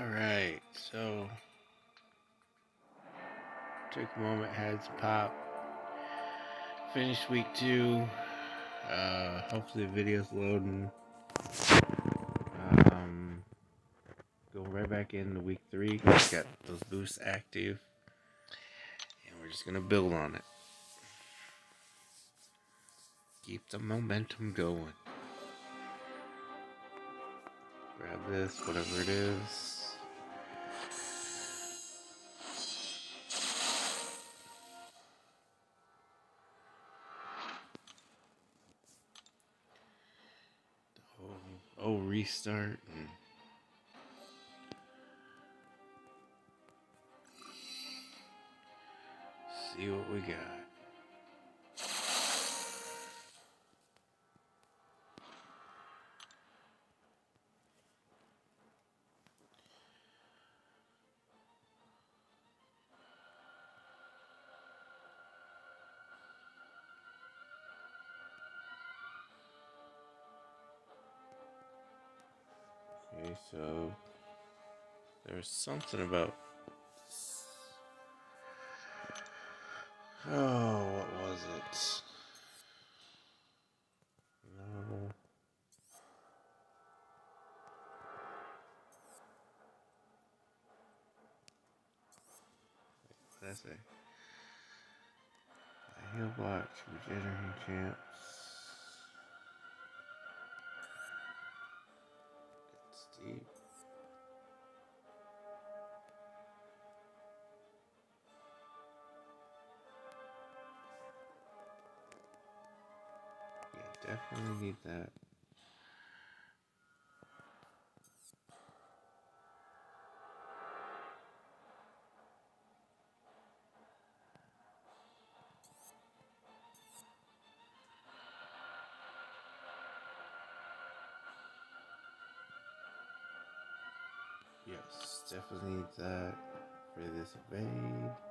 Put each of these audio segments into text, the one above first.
Alright, so took a moment, had some pop. Finished week two. Uh, hopefully the video's loading. Um, go right back into week three. Got those boosts active. And we're just gonna build on it. Keep the momentum going. Grab this, whatever it is. Restart. And see what we got. There's something about. Oh, what was it? No. What did I say? A heal block, regenerating champs. Get Steve. Definitely need that. Yes, definitely need that for this evade.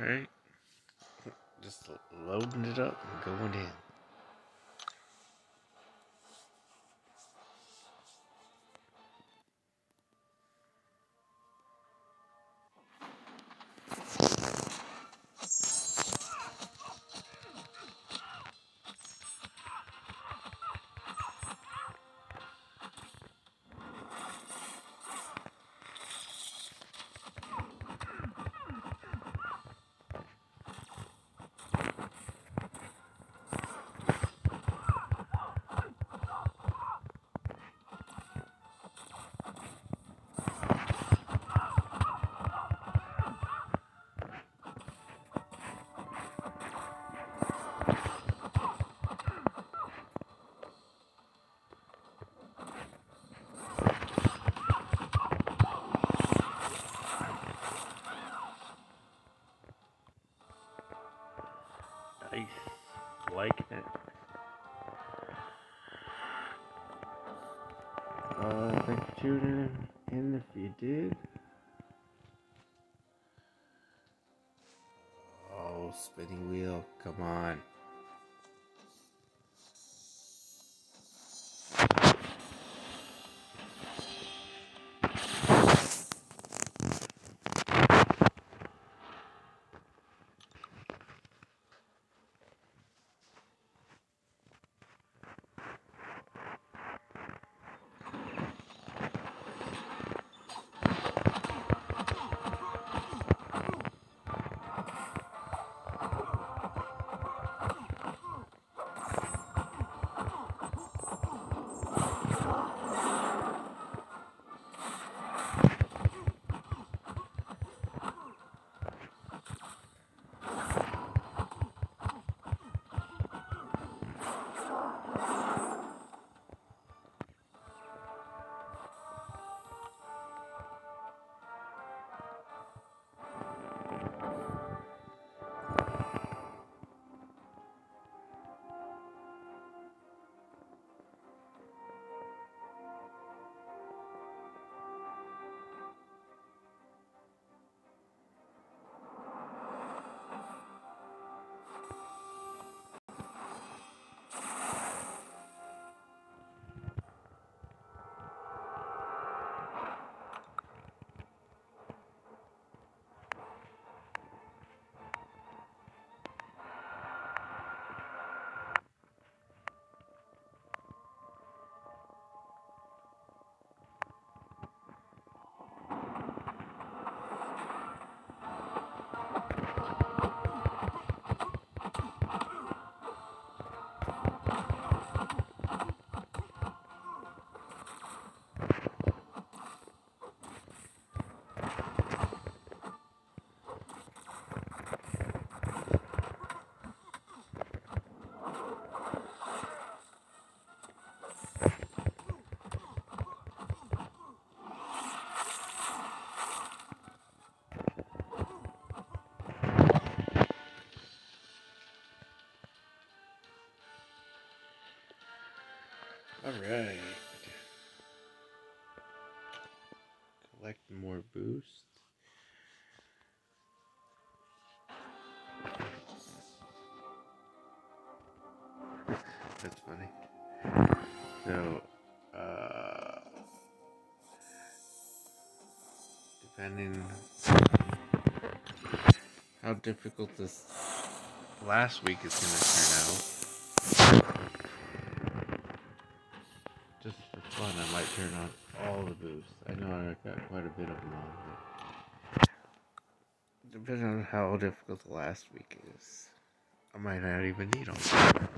Alright. Just loading it up and going in. Spinning wheel, come on. That's funny. So, uh, depending how difficult this last week is going to turn out. Just for fun, I might turn on boosts. I know I've got quite a bit of them on. But depending on how difficult the last week is, I might not even need them.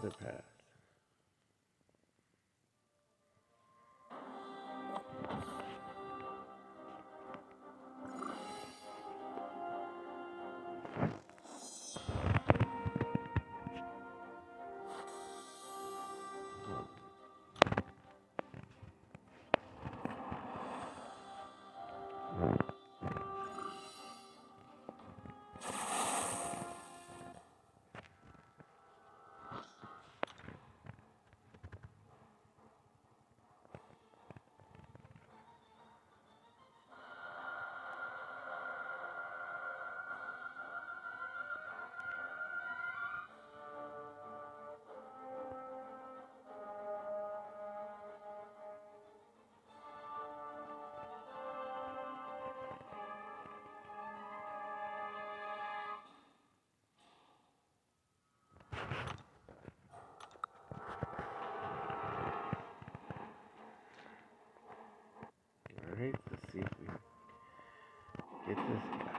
Other path. Get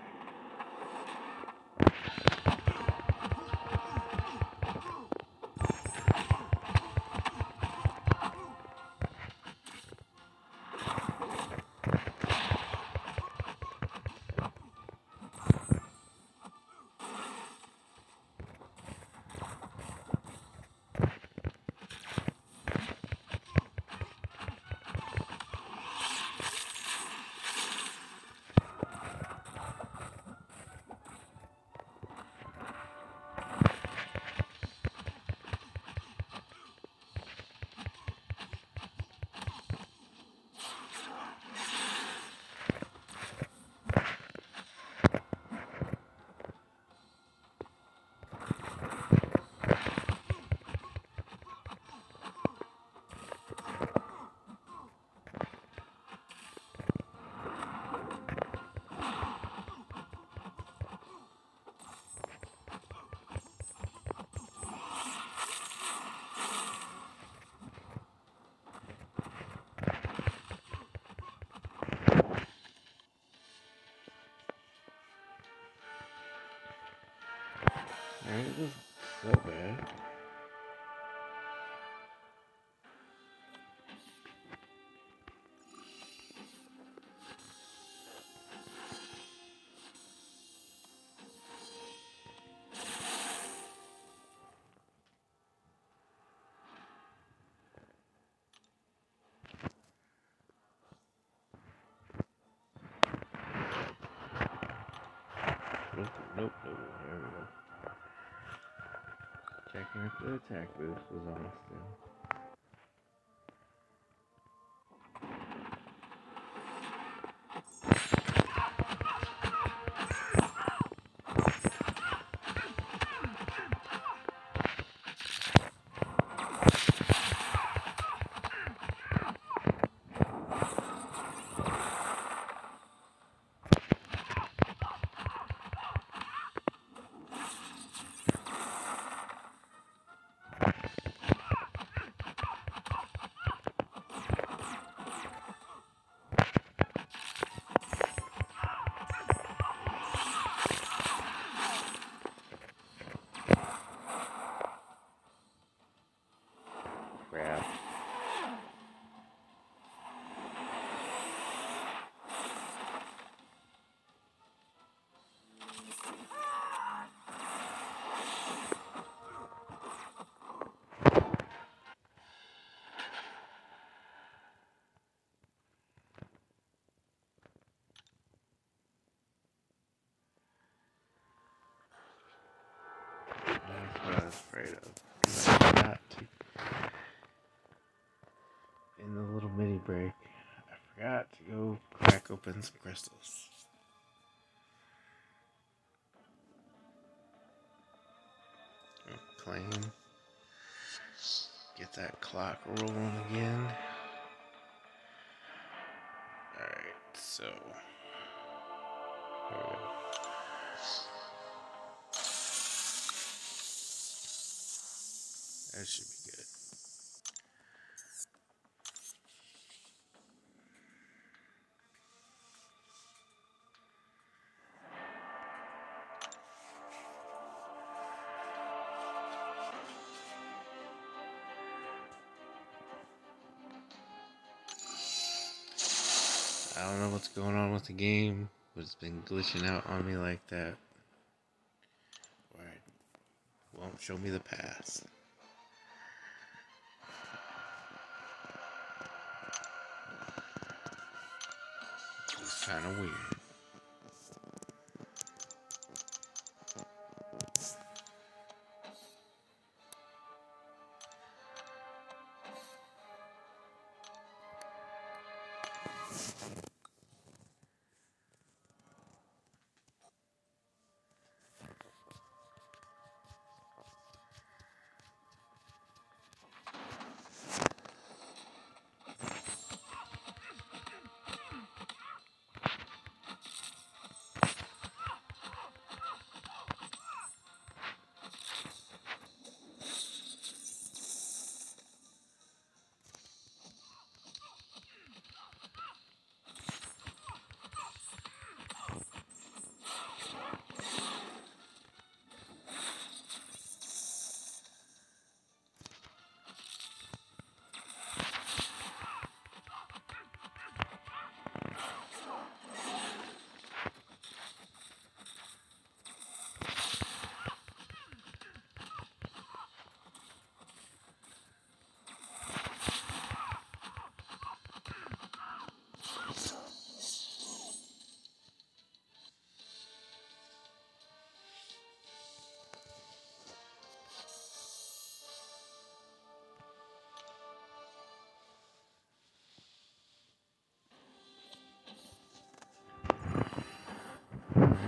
Nope, nope. There we go. Checking if the attack boost was on still. Afraid of. In the little mini break, I forgot to go crack open some crystals. Claim. Get that clock rolling again. Alright, so. That should be good. I don't know what's going on with the game, but it's been glitching out on me like that. It won't show me the pass. Kind of weird.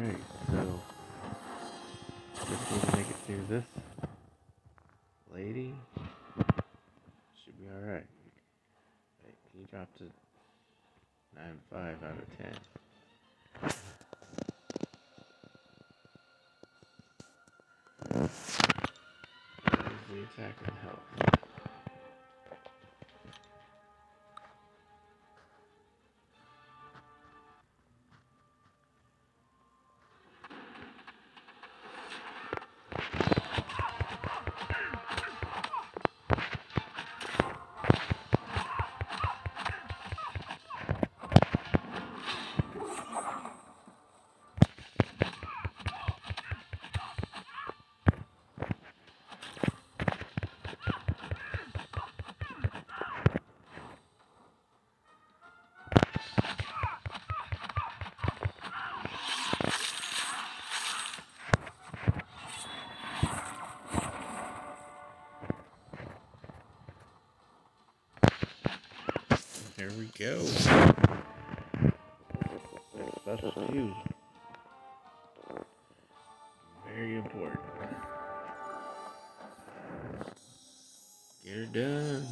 Alright, so just need to make it through this lady. Should be alright. Can you drop to 9.5 out of 10? the attack and health. There we go. Special fuse. Very important. Get her done.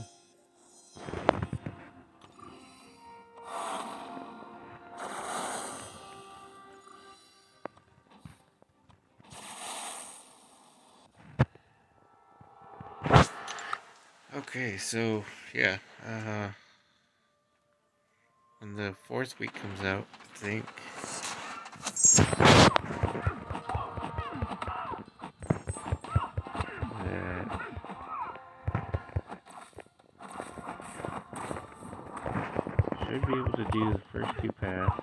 Okay, so yeah, uh the fourth week comes out, I think. should be able to do the first two paths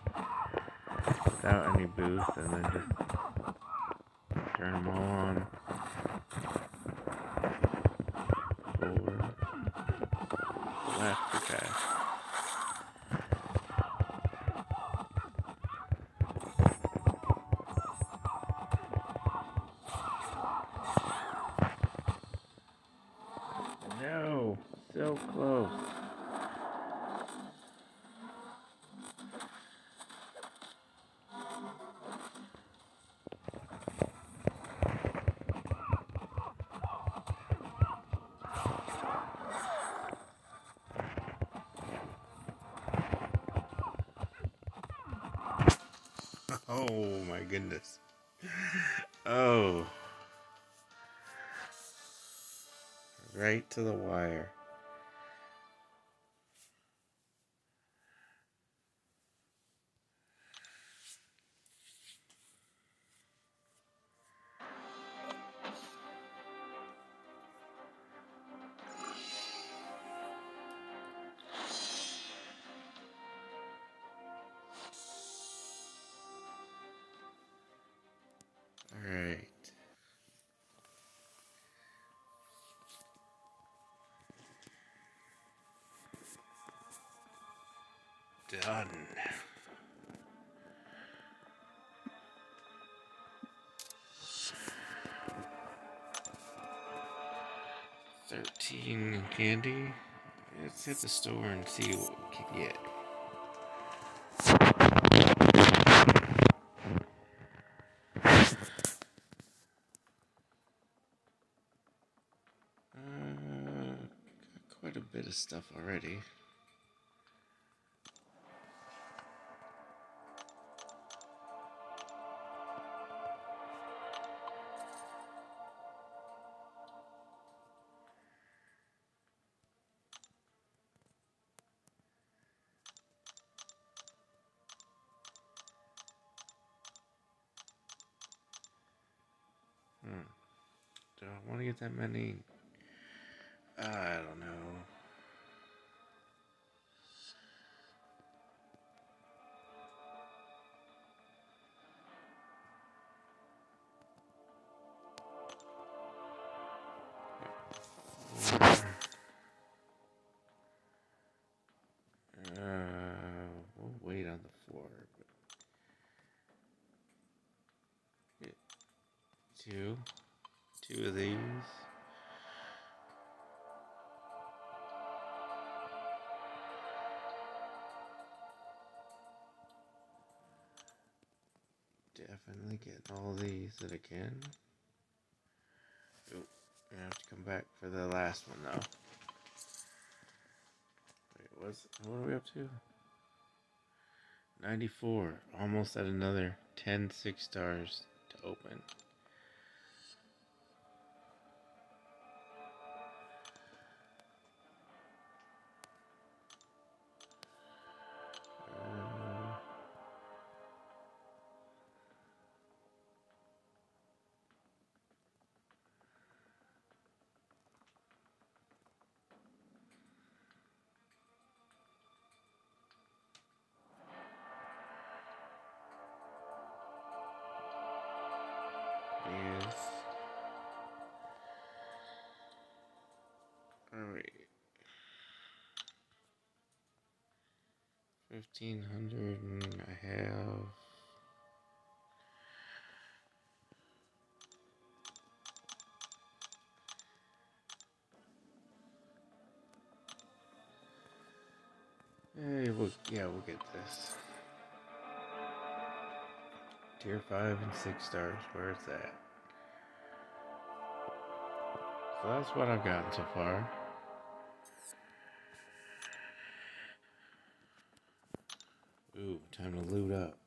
without any boost and then just turn them all on. so close. Oh my goodness. Oh. Right to the wire. Candy. Let's hit the store and see what we can get. Uh, quite a bit of stuff already. That many? I don't know. Uh, we'll wait on the floor. Two two of these. Definitely get all these that I can. Oop, I have to come back for the last one though. Wait, what's what are we up to? 94. Almost at another 10 six stars to open. Fifteen hundred I have Hey, we'll, yeah, we'll get this. Tier 5 and 6 stars, where's that? So that's what I've gotten so far. Ooh, time to loot up.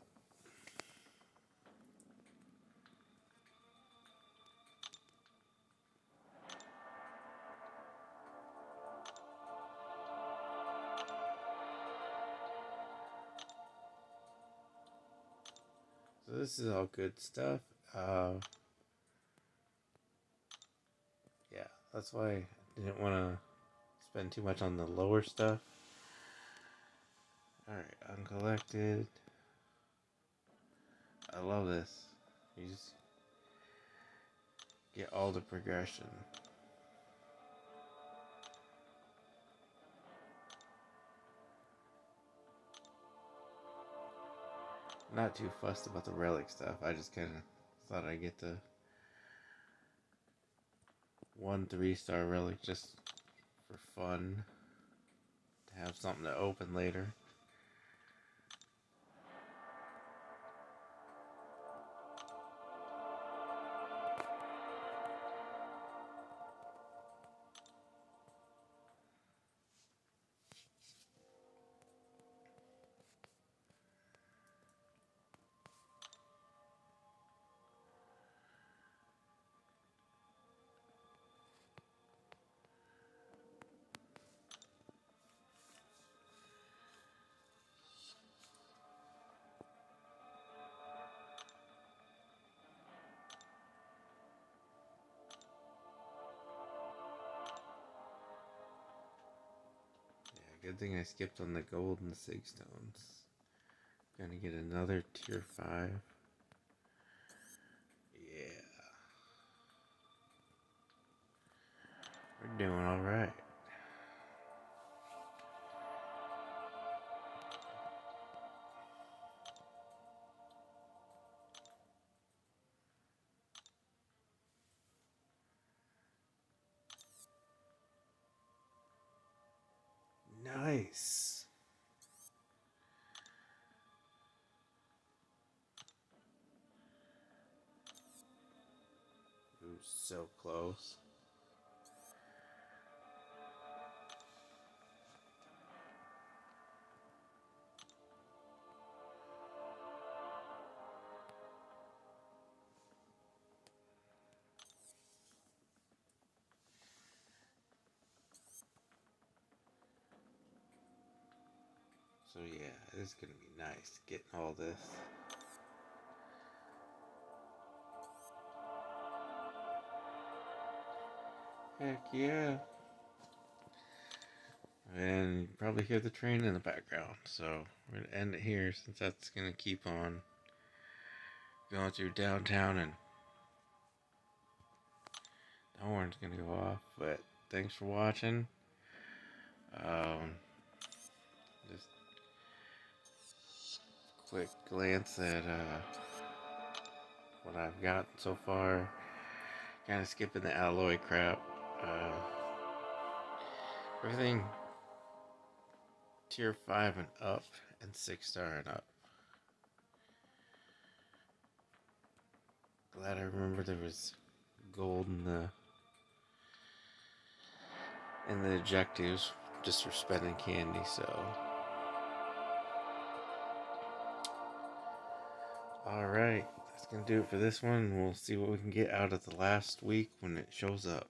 So this is all good stuff. Uh, yeah, that's why I didn't want to spend too much on the lower stuff. Alright, uncollected. I love this. You just get all the progression. Not too fussed about the relic stuff. I just kind of thought I'd get the one three star relic just for fun to have something to open later. Good thing I skipped on the gold and sig stones. Gonna get another tier 5. Yeah. We're doing alright. So close. So yeah, it's gonna be nice getting all this. Heck yeah. And you probably hear the train in the background, so we're gonna end it here since that's gonna keep on going through downtown and the horn's gonna go off. But thanks for watching. Um, just quick glance at uh, what I've got so far. Kind of skipping the alloy crap. Uh, everything tier 5 and up, and 6 star and up. glad I remember there was gold in the in the objectives just for spending candy, so Alright, that's gonna do it for this one. We'll see what we can get out of the last week when it shows up.